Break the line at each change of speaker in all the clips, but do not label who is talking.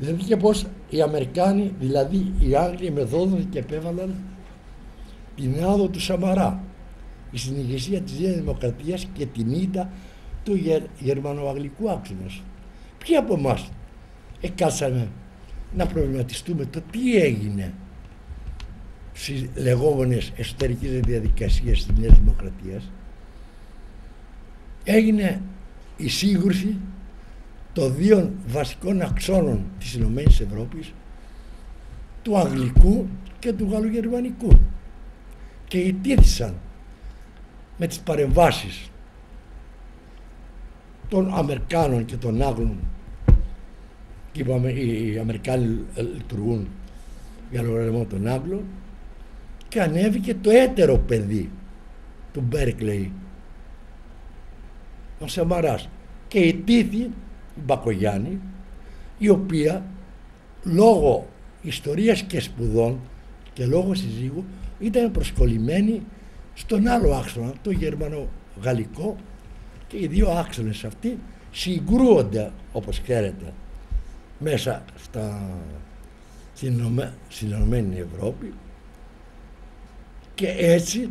Δηλαδή και πως οι Αμερικάνοι, δηλαδή οι Άγγλοι με και επέβαλαν την άδο του Σαμαρά η συνηγεσία της Νέας Δημοκρατίας και την ήττα του γερμανοαγγλικού άξονας. Ποιοι από εμάς εκάσαμε να προβληματιστούμε το τι έγινε στις λεγόμενες εσωτερικές διαδικασίες της Νέας Δημοκρατίας έγινε η σύγκρουση των δύο βασικών αξώνων της Ηνωμένης Ευρώπης του Αγγλικού και του Γαλλογερμανικού. Και ιτήθησαν με τις παρεμβάσεις των Αμερικάνων και των Άγγλων. Και είπαμε οι Αμερικάνοι λειτουργούν για λογαριασμό των Άγγλων. Και ανέβηκε το έτερο παιδί του Μπέρκλεϊ ο Σαμαράς. Και η Τίθη η Μπακογιάννη η οποία λόγω ιστορίας και σπουδών και λόγω συζύγου ήταν προσκολλημένη στον άλλο άξονα, το γερμανο-γαλλικό και οι δύο άξονες αυτοί συγκρούονται όπως ξέρετε μέσα στα, στην Ενωμένη Ευρώπη. Και έτσι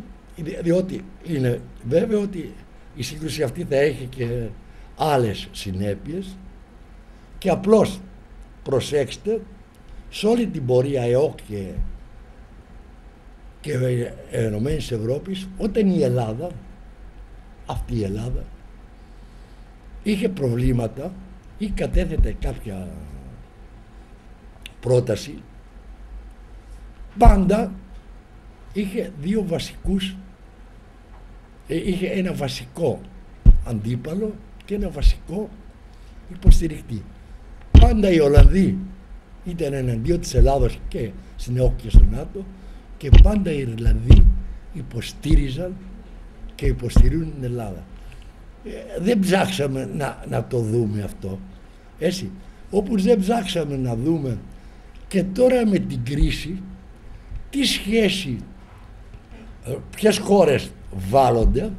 διότι είναι βέβαιο ότι η σύγκρουση αυτή θα έχει και άλλες συνέπειες και απλώς προσέξτε σε όλη την πορεία ΕΟΚ και, και Ενωμένης Ευρώπης όταν η Ελλάδα αυτή η Ελλάδα είχε προβλήματα ή κατέθετε κάποια πρόταση πάντα είχε δύο βασικούς ε, είχε ένα βασικό αντίπαλο και ένα βασικό υποστηρικτή. Πάντα οι Ολλανδοί ήταν εναντίον της Ελλάδος και στην ΕΟΚ και στο ΝΑΤΟ και πάντα οι Ιρλανδοί υποστήριζαν και υποστηρίζουν την Ελλάδα. Ε, δεν ψάξαμε να, να το δούμε αυτό. Έτσι, όπως δεν ψάξαμε να δούμε και τώρα με την κρίση τι σχέση, ε, ποιες χώρες βάλλονται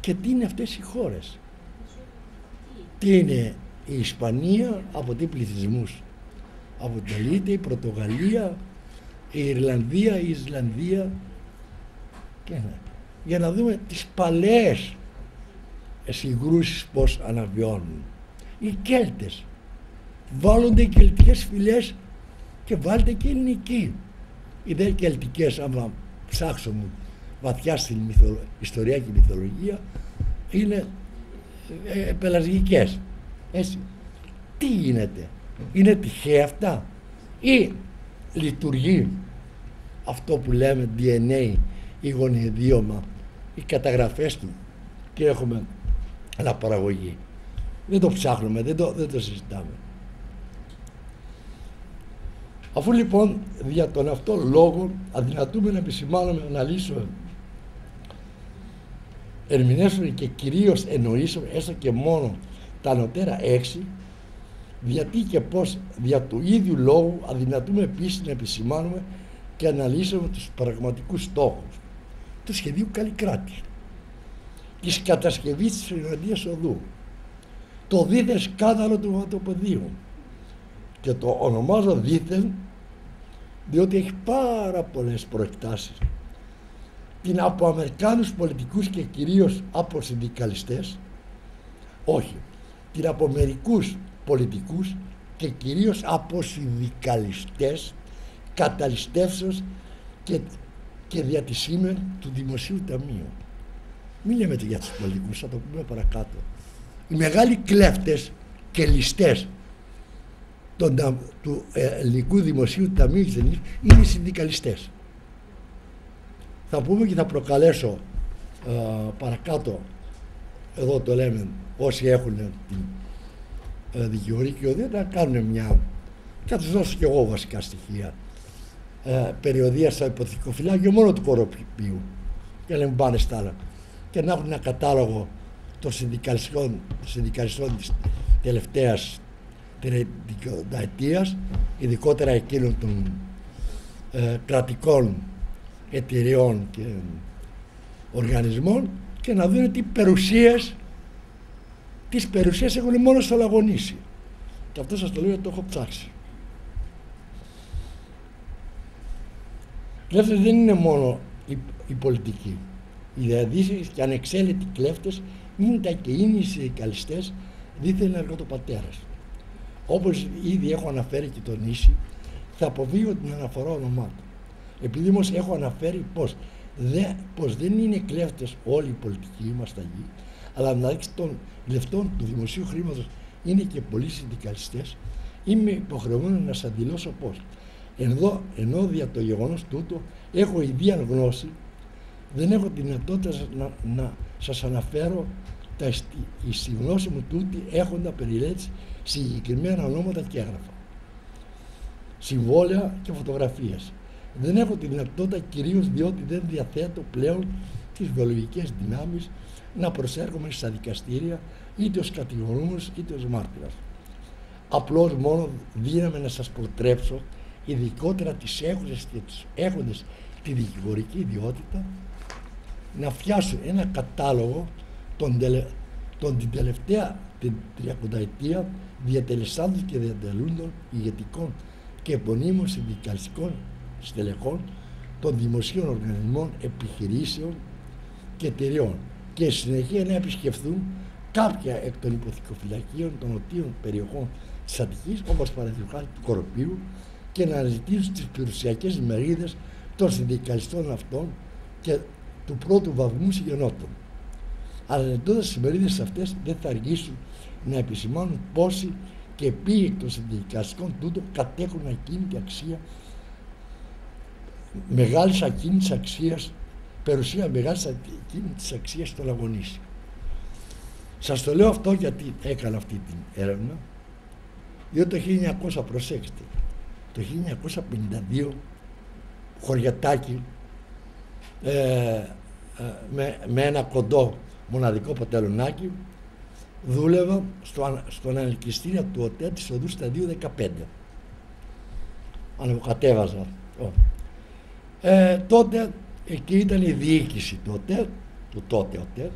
και τι είναι αυτές οι χώρες. Τι είναι η Ισπανία από τι πληθυσμούς. Αποτελείται η Πρωτογαλία, η Ιρλανδία, η Ισλανδία και ναι. για να δούμε τις παλαιές συγκρούσεις πώς αναβιώνουν. Οι Κέλτες. Βάλλονται οι κελτικές φυλές και βάλτε και ελληνική. Οι δε κελτικές άμα ψάξουμε βαθιά στην ιστορία και μυθολογία είναι ε, πελασγικές. Έτσι. Τι γίνεται; Είναι τυχαία αυτά; Ή λειτουργεί αυτό που λέμε DNA ή γονιδίωμα οι καταγραφές του και έχουμε αναπαραγωγή; Δεν το ψάχνουμε, δεν το, δεν το συζητάμε. Αφού λοιπόν δια τον αυτό λόγο αδυνατούμε να επισημάνουμε, να αναλύσουμε ερμηνεύσουμε και κυρίως εννοήσουμε έστω και μόνο τα ανωτέρα έξι γιατί και πώς δια του ίδιου λόγου αδυνατούμε επίσης να επισημάνουμε και αναλύσουμε τους πραγματικούς στόχους του σχεδίου Καλλικράτη της κατασκευής της Ιρλανδίας Οδού το δίθεν σκάνδαλο του βατοπεδίου και το ονομάζω δίθεν διότι έχει πάρα πολλές προεκτάσεις την από Αμερικάνους πολιτικούς και κυρίως από συνδικαλιστές; Όχι την από μερικούς πολιτικούς και κυρίως από συνδικαλιστές καταλυστεύσεως και, και δια του Δημοσίου Ταμείου. Μην λέμε για τους πολιτικούς, θα το πούμε παρακάτω. Οι μεγάλοι κλέφτες και ληστές του ελληνικού Δημοσίου Ταμείου είναι οι συνδικαλιστές θα πούμε και θα προκαλέσω ε, παρακάτω. Εδώ το λέμε όσοι έχουν την ε, δικαιωρή ότι να κάνουν μια και θα τους δώσω και εγώ βασικά στοιχεία. Ε, περιοδία στο υποθηκοφυλάκιο μόνο του κοροπιού για να μην πάνε στα άλλα. Και να έχουν ένα κατάλογο των συνδικαλιστών, συνδικαλιστών της τελευταίας τριετίας ειδικότερα εκείνων των ε, κρατικών εταιριών και οργανισμών και να δουν τι περιουσίες τις περιουσίες έχουν μόνο στο λαγωνίσι Και αυτό σας το λέω γιατί το έχω ψάξει. Κλέφτες δεν είναι μόνο η, η πολιτική. Οι διαδίσεις και ανεξέλετοι κλέφτες είναι και είναι οι συνδικαλιστές δίθεν εργοτοπατέρας. Όπως ήδη έχω αναφέρει και τον Ίση, θα αποβείω την αναφορά ονομάτων. Επειδή όμως έχω αναφέρει πως, δε, πως δεν είναι κλέφτες όλοι οι πολιτικοί μας τα γη, αλλά μεταξύ των λεφτών του δημοσίου χρήματος είναι και πολλοί συνδικαλιστές, είμαι υποχρεωμένος να σας δηλώσω πως ενώ, ενώ δια το γεγονός τούτο έχω ιδία γνώση, δεν έχω δυνατότητα να, να σας αναφέρω τα, η γνώση μου τούτη έχοντα περιλέξει συγκεκριμένα ονόματα και έγγραφα. Συμβόλαια και φωτογραφίες. Δεν έχω τη δυνατότητα κυρίως διότι δεν διαθέτω πλέον τις βιολογικές δυνάμεις να προσέρχομαι στα δικαστήρια είτε ως κατηγορούμενος είτε ως μάρτυρας. Απλώς μόνο δύναμαι να σας προτρέψω ειδικότερα τις έχοντες και τους έχοντες τη δικηγορική ιδιότητα να φτιάσουν ένα κατάλογο των, τελε, των την τελευταία την τριακονταετία διατελεσάντων και διατελούντων ηγετικών και επωνύμων συνδικαλιστικών στελεχών των δημοσίων οργανισμών επιχειρήσεων και εταιριών και συνεχεία να επισκεφθούν κάποια εκ των υποθηκοφυλακίων των νοτίων περιοχών της Αττικής, όπως παραδείγματος του Κοροπίου, και να αναζητήσουν τις περιουσιακές μερίδες των συνδικαλιστών αυτών και του πρώτου βαθμού συγγενότων. Αναζητώντα τις μερίδες αυτές, δεν θα αργήσουν να επισημάνουν πόσοι και ποιοι εκ των συνδικαλιστικών τούτων κατέχουν ακίνητη αξία μεγάλης ακίνητης αξίας περιουσία μεγάλης ακίνητης αξίας στον αγωνίσιο. Σας το λέω αυτό γιατί έκανα αυτή την έρευνα διότι το 1900 προσέξτε το 1952 χωριατάκι ε, ε, με, με ένα κοντό μοναδικό πατελονάκι δούλευα στο, στον ανελκυστήριο του ΟΤΕ της οδού σταδίου 15 ανεβοκατέβαζα ε, τότε εκεί ήταν η διοίκηση του ΟΤΕ του τότε ΟΤΕ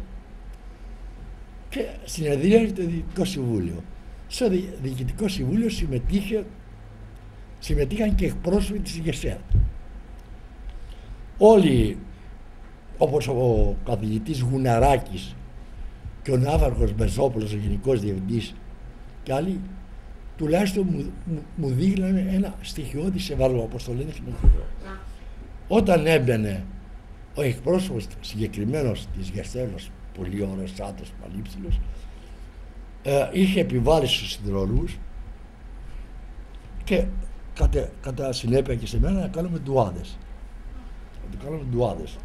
και συνεδρίασε το Διοικητικό Συμβούλιο. Στο Διοικητικό Συμβούλιο συμμετείχε, συμμετείχαν και εκπρόσωποι της ΓΕΣΕΑ. Όλοι, όπως ο καθηγητής Γουναράκης και ο Ναύαρχος Μεσόπουλος, ο Γενικός Διευθυντής και άλλοι, τουλάχιστον μου, μου, μου δείχνανε ένα στοιχειώδη σεβαρό, όπως το λένε Όταν έμπαινε ο εκπρόσωπος συγκεκριμένος της Γεσέλος πολύ ωραίος άντρας, παλίψιλος, ε, είχε επιβάλει στους συνδρομούς και κατά, κατά συνέπεια και σε μένα να κάνουμε ντουάδες. Να το κάνουμε ντουάδες.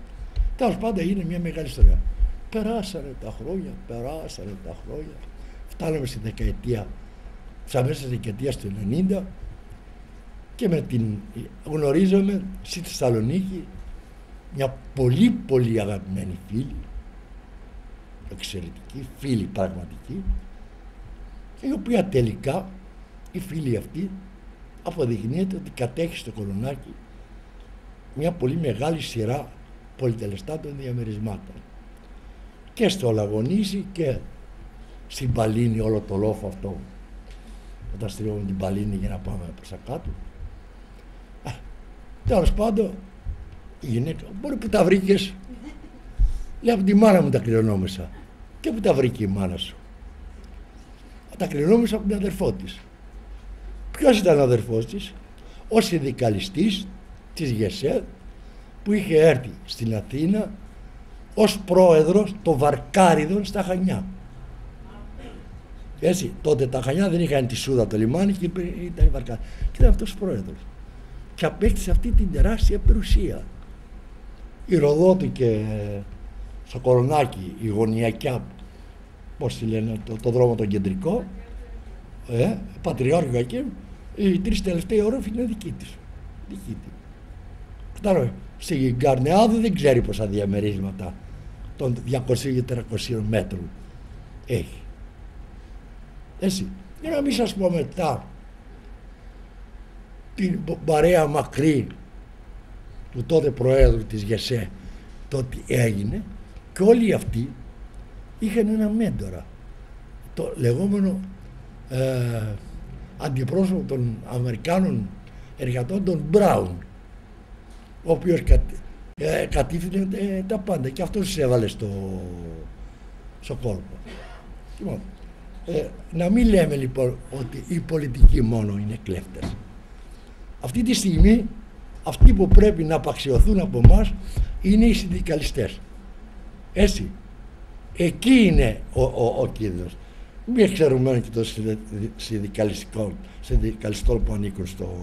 Τέλος πάντων είναι μια μεγάλη ιστορία. Περάσανε τα χρόνια, περάσανε τα χρόνια. Φτάναμε στη δεκαετία, στα μέσα στη δεκαετία του 90 και με την γνωρίζομαι στη Θεσσαλονίκη μια πολύ πολύ αγαπημένη φίλη εξαιρετική, φίλη πραγματική και η οποία τελικά η φίλη αυτή αποδεικνύεται ότι κατέχει στο κολονάκι μια πολύ μεγάλη σειρά πολυτελεστάτων διαμερισμάτων. Και στο Λαγονίσι και στην Παλίνη όλο το λόφο αυτό όταν στρίβουμε την Παλίνη για να πάμε προς τα κάτω τέλος πάντων η γυναίκα μπορεί που τα βρήκες Λέει από τη μάνα μου τα κληρονόμησα. Και που τα βρήκε η μάνα σου. Τα κληρονόμησα από τον αδερφό της. Ποιος ήταν ο αδερφός της, ο συνδικαλιστής της ΓΕΣΕΔ που είχε έρθει στην Αθήνα ως πρόεδρος των Βαρκάριδων στα Χανιά. Έτσι, τότε τα Χανιά δεν είχαν τη Σούδα το λιμάνι και ήταν οι Βαρκάριδοι. Και ήταν αυτός πρόεδρος. Και απέκτησε αυτή την τεράστια περιουσία. Η Ροδότη και στο Κορονάκι, η γωνιακιά, πώς τη λένε, το, το δρόμο τον κεντρικό, ε, πατριάρχιο εκεί, οι τρεις τελευταίοι όροφοι είναι δική της. Δική της. Κατάλαβε. Στην Καρνεάδο δεν ξέρει πόσα διαμερίσματα των 200-400 μέτρων έχει. Έτσι. Για να μην σας πω μετά την παρέα μακρύ του τότε Προέδρου της ΓΕΣΕ το τι έγινε και όλοι αυτοί είχαν ένα μέντορα, το λεγόμενο ε, αντιπρόσωπο των Αμερικάνων εργατών, τον Μπράουν, ο οποίος ε, κατήφθηνε ε, τα πάντα και αυτός έβαλε στο, στο κόλπο. Λοιπόν, ε, να μην λέμε λοιπόν ότι οι πολιτικοί μόνο είναι κλέφτες. Αυτή τη στιγμή αυτοί που πρέπει να απαξιωθούν από εμάς είναι οι συνδικαλιστές. Έτσι. Εκεί είναι ο, ο, ο κίνδυνος. Μη εξαιρουμένων και των συνδικαλιστικών, συνδικαλιστών που ανήκουν στο,